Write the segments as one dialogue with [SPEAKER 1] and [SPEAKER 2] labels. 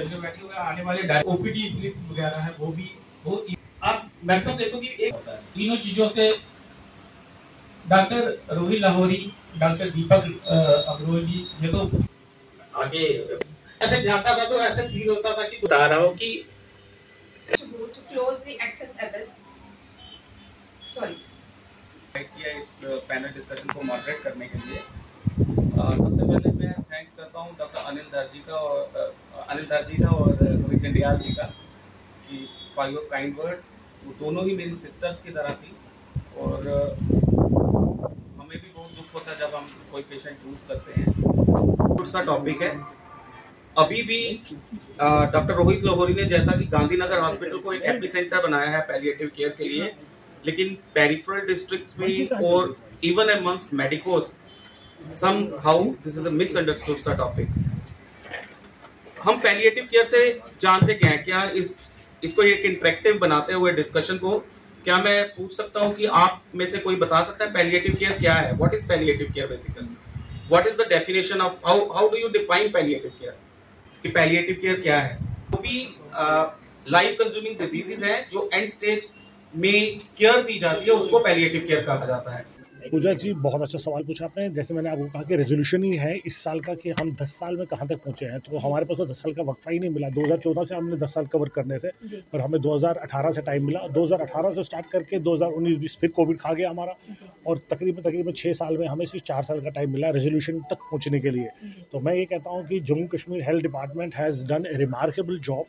[SPEAKER 1] जज में बैठे हुए आने वाले ओपीडी फिलिक्स वगैरह है वो भी बहुत आप मैक्सिमम देखो कि एक होता है तीनों चीज़ों से डॉक्टर रोहित लाहौरी डॉक्टर दीपक अ, अग्रवाल जी ये तो आगे ऐसे जाता था तो ऐसे फील होता था कि बता रहा हूँ कि
[SPEAKER 2] to close the access abyss. Sorry.
[SPEAKER 3] किया इस पैनल डिस्कशन को मॉडरेट करने के लिए सबसे पहले मैं थैंक्स करता हूँ डॉक्टर अनिल दर्जी का और अ, अनिल दर्जी का और रोहित जंडियाल जी का कि फॉर योर काइंड वर्ड्स वो दोनों ही मेरी सिस्टर्स की तरह थी। और हमें भी बहुत दुख होता जब हम कोई पेशेंट लूज करते हैं। कुछ सा टॉपिक है। अभी भी डॉक्टर रोहित लाहौरी ने जैसा कि गांधीनगर हॉस्पिटल को एक एपी सेंटर बनाया है पैलिएटिव केयर के लिए लेकिन पेरिफेरल डिस्ट्रिक्ट्स में और even amongst medicos somehow this is a misunderstood सा टॉपिक हम पैलिएटिव केयर से जानते क्या है? क्या इस, इसको एक इंटरेक्टिव बनाते हुए डिस्कशन को, क्या मैं पूछ सकता हूँ कि आप में से कोई बता सकता है पैलिएटिव केयर क्या है? What is palliative care basically what is the definition of how how do you define palliative care कि पैलिएटिव केयर क्या है? वो भी लाइफ कंज्यूमिंग डिजीजेज हैं, जो एंड स्टेज में केयर दी जाती है, उसको पैलिएटिव केयर कहा जाता है।
[SPEAKER 4] पूजा जी बहुत अच्छा सवाल पूछा आपने। जैसे मैंने आपको कहा कि रेजोल्यूशन ही है इस साल का कि हम 10 साल में कहाँ तक पहुँचे हैं। तो हमारे पास तो 10 साल का वक्फा ही नहीं मिला। 2014 से हमने 10 साल कवर करने थे। और हमें 2018 से टाइम मिला। 2018 से स्टार्ट करके 2019-20 फिर कोविड खा गया हमारा। और तकरीबन तकरीबन छः साल में हमें सिर्फ़ चार साल का टाइम मिला रेजोल्यूशन तक पहुँचने के लिए। तो मैं ये कहता हूँ कि Jammu Kashmir health department has done a remarkable job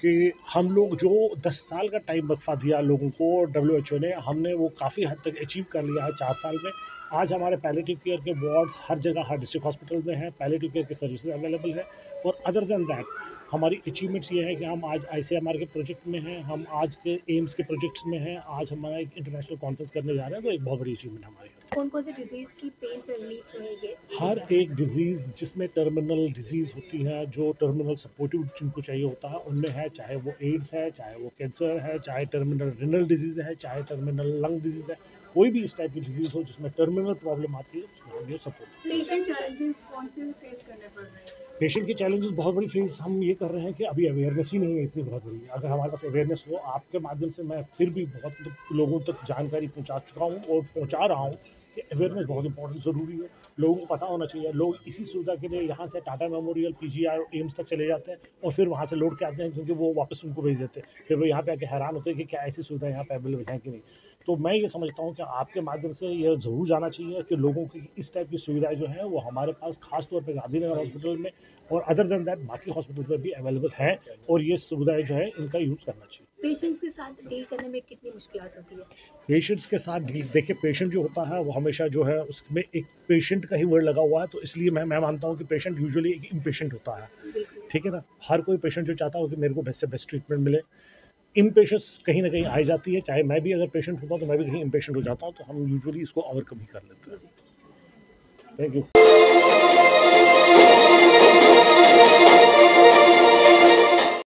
[SPEAKER 4] कि हम लोग जो 10 साल का टाइम वक्फा दिया लोगों को डब्ल्यूएचओ ने, हमने वो काफ़ी हद तक अचीव कर लिया है चार साल में। आज हमारे पैलेटिव केयर के वार्ड्स हर जगह हर डिस्ट्रिक्ट हॉस्पिटल में हैं। पैलेटिव केयर की सर्विसेज़ अवेलेबल है। और अदर देन दैट हमारी अचीवमेंट्स ये है कि हम आज आई के प्रोजेक्ट में हैं हम आज के एम्स के प्रोजेक्ट्स में हैं आज हमारा एक इंटरनेशनल कॉन्फ्रेंस करने जा रहे हैं तो एक बहुत बड़ी अचीवमेंट हमारी
[SPEAKER 5] कौन कौन से डिज़ीज़ की पेन से रिलीफ
[SPEAKER 4] हर एक डिज़ीज़ जिसमें टर्मिनल डिज़ीज़ होती है जो टर्मिनल सपोर्टिव जिनको चाहिए होता है उनमें है चाहे वो एड्स है चाहे वो कैंसर है चाहे टर्मिनल रिनल डिज़ीज़ है चाहे टर्मिनल लंग डिज़ीज़ है कोई भी इस टाइप की डिज़ीज़ हो जिसमें टर्मिनल प्रॉब्लम आती है उसमें हम ये सपोर्ट
[SPEAKER 5] पेशेंट के
[SPEAKER 2] challenges कौन से फेस करने पड़ रहे हैं?
[SPEAKER 4] पेशेंट की चैलेंजेस बहुत बड़ी फेस हम ये कर रहे हैं कि अभी अवेयरनेस ही नहीं है इतनी बहुत बड़ी। अगर हमारे पास अवेयरनेस हो आपके माध्यम से मैं फिर भी बहुत लोगों तक जानकारी पहुँचा चुका हूँ और पहुँचा रहा हूँ कि अवेयरनेस बहुत इंपॉर्टेंट ज़रूरी है। लोगों को पता होना चाहिए। लोग इसी सुविधा के लिए यहाँ से टाटा मेमोरियल पी और एम्स तक चले जाते हैं और फिर वहाँ से लौट के आते हैं क्योंकि वो वापस उनको भेज देते हैं। फिर वो यहाँ पे आके हैरान होते हैं कि क्या ऐसी सुविधा यहाँ पर अवेलेबल है कि नहीं। तो मैं ये समझता हूँ कि आपके माध्यम से ये ज़रूर जाना चाहिए कि लोगों की इस टाइप की सुविधाएँ जो है वो हमारे पास खास तौर पे गांधीनगर हॉस्पिटल में और अदर देन दैट बाकी हॉस्पिटल में भी अवेलेबल हैं और ये सुविधाएँ जो है इनका यूज़ करना चाहिए।
[SPEAKER 5] पेशेंट्स के साथ डील करने में कितनी मुश्किल होती है?
[SPEAKER 4] पेशेंट्स के साथ डील देखिए पेशेंट जो होता है वो हमेशा जो है उसमें एक पेशेंट का ही वर्ड लगा हुआ है तो इसलिए मैं मैं मानता हूँ कि पेशेंट यूजुअली एक इम्पेशेंट होता है। ठीक है ना? हर कोई पेशेंट जो चाहता हो कि मेरे को बेस्ट से बेस्ट ट्रीटमेंट मिले इम्पेशेंस कहीं ना कहीं आ जाती है चाहे मैं भी अगर पेशेंट होता हूँ तो मैं भी कहीं इम्पेशेंट हो जाता हूँ तो हम यूजुअली इसको ओवरकम ही कर लेते हैं। Thank you